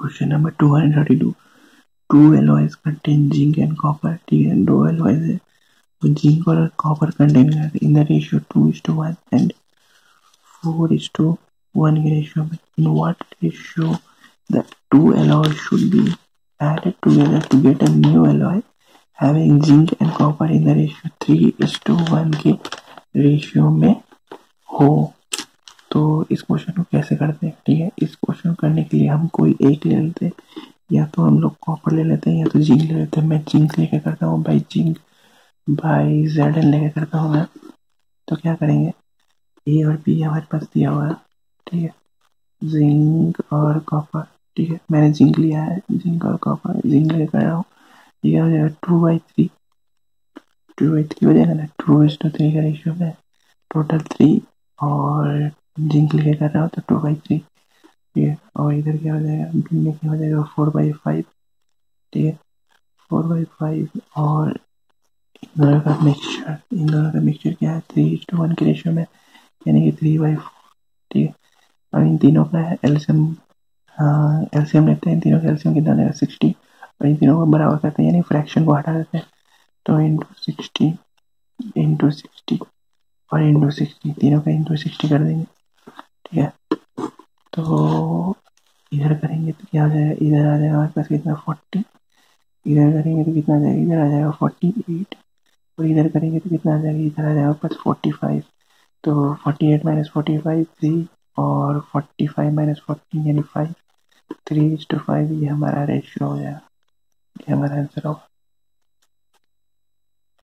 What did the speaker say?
Question number two hundred thirty two two alloys contain zinc and copper ठीक है, दो alloys है। वो जिंक और कॉपर कंटेन करते in the ratio two is to one and four is to one के ratio में। In what ratio the two alloy should be added together to get a new alloy? Having zinc and copper in the ratio 3 is to 1 के ratio में हो। तो इस question को कैसे करते हैं? ठीक है, इस क्वेश्चन को करने के लिए हम कोई एक ले लेते हैं, या तो हम लोग कॉपर ले लेते हैं, या तो जिंक ले लेते हैं। मैं जिंक लेके करता हूँ by zinc by Z N लेके करता हूँ मैं। तो क्या करेंगे? ए और बी हमारे पास दिया हुआ है, ठीक है। जिंक और कॉपर ठीक है। मैंने जिंक लिया है जिंक और कॉपर जिंक लेके कर रहा हूँ। ये हो जाएगा? Two by three two by three हो जाएगा ना? टू इज़ टू थ्री का रेशियो में टोटल थ्री और जिंक लेके कर रहा हो तो टू बाई थ्री ठीक है और इधर क्या हो जाएगा? बी में क्या हो जाएगा? फोर बाई फाइव ठीक है? फोर बाई फाइव और इन दोनों का मिक्सचर इन दोनों का मिक्सचर क्या है? थ्री टू वन के रेशियो में, यानी कि थ्री बाई ठीक है? और इन तीनों का है, एल्सियम एल्सियम लेते हैं। इन तीनों का एल्सियम कितना जाएगा सिक्सटी और इन तीनों को बराबर करते हैं, यानी फ्रैक्शन को हटा देते हैं। तो इंटू सिक्सटी इंटू सिक्सटी और इंटू सिक्सटी तीनों का इंटू सिक्सटी कर देंगे। ठीक है। तो इधर करेंगे तो क्या आ जाएगा? इधर आ जाएगा, हमारे पास कितना? फोर्टी। इधर करेंगे तो कितना आ जाएगा? इधर आ जाएगा फोर्टी एट। और इधर करेंगे तो कितना आ जाएगा? इधर आ जाएगा पास फोर्टी फाइव। तो forty eight minus forty five, three और फोर्टी फाइव माइनस फोर्टी यानी five. Three is to five, ये हमारा रेशियो हो जाएगा। ये हमारा आंसर होगा।